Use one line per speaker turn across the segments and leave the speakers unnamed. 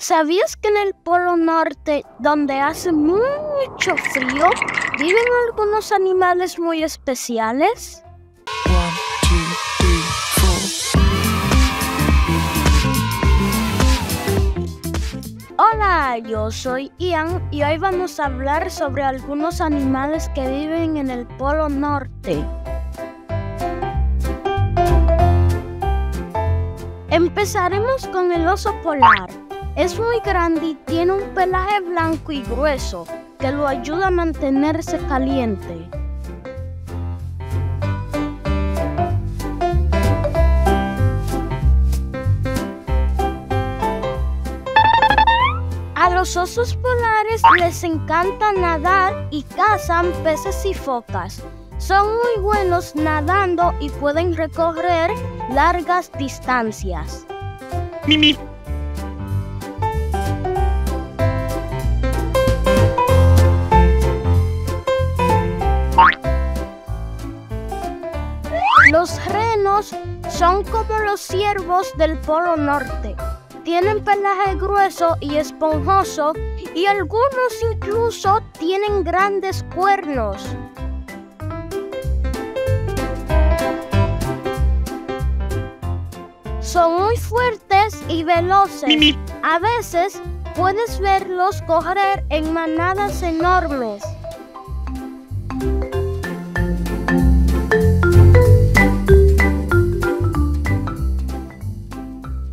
¿Sabías que en el Polo Norte, donde hace mucho frío, viven algunos animales muy especiales? Hola, yo soy Ian y hoy vamos a hablar sobre algunos animales que viven en el Polo Norte. Empezaremos con el oso polar. Es muy grande y tiene un pelaje blanco y grueso que lo ayuda a mantenerse caliente. A los osos polares les encanta nadar y cazan peces y focas. Son muy buenos nadando y pueden recorrer largas distancias.
Mimi.
Son como los ciervos del Polo Norte. Tienen pelaje grueso y esponjoso y algunos incluso tienen grandes cuernos. Son muy fuertes y veloces.
Mimi.
A veces puedes verlos correr en manadas enormes.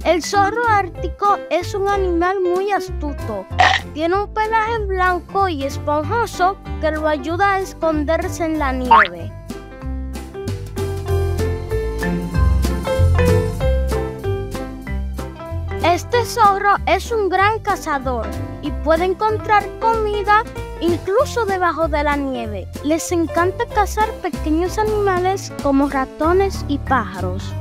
El zorro ártico es un animal muy astuto. Tiene un pelaje blanco y esponjoso que lo ayuda a esconderse en la nieve. Este zorro es un gran cazador y puede encontrar comida incluso debajo de la nieve. Les encanta cazar pequeños animales como ratones y pájaros.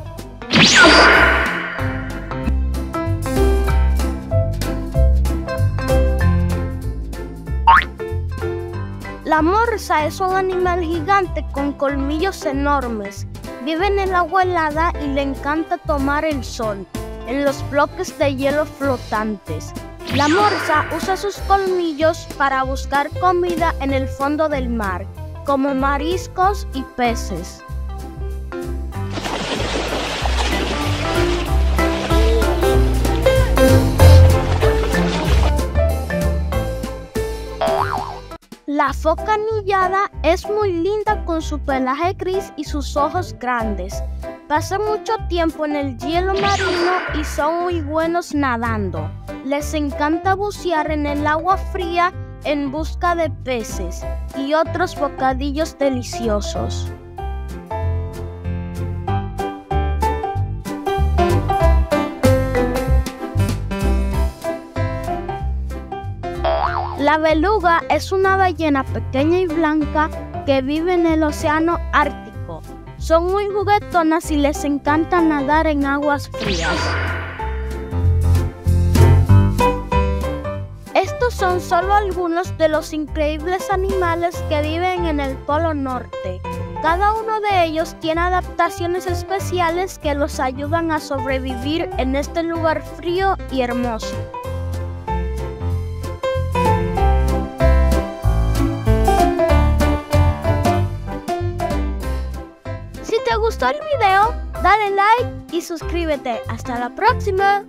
Morsa es un animal gigante con colmillos enormes. Vive en el agua helada y le encanta tomar el sol en los bloques de hielo flotantes. La morsa usa sus colmillos para buscar comida en el fondo del mar, como mariscos y peces. La foca anillada es muy linda con su pelaje gris y sus ojos grandes. Pasan mucho tiempo en el hielo marino y son muy buenos nadando. Les encanta bucear en el agua fría en busca de peces y otros bocadillos deliciosos. La beluga es una ballena pequeña y blanca que vive en el océano Ártico. Son muy juguetonas y les encanta nadar en aguas frías. Estos son solo algunos de los increíbles animales que viven en el Polo Norte. Cada uno de ellos tiene adaptaciones especiales que los ayudan a sobrevivir en este lugar frío y hermoso. El video, dale like y suscríbete. Hasta la próxima.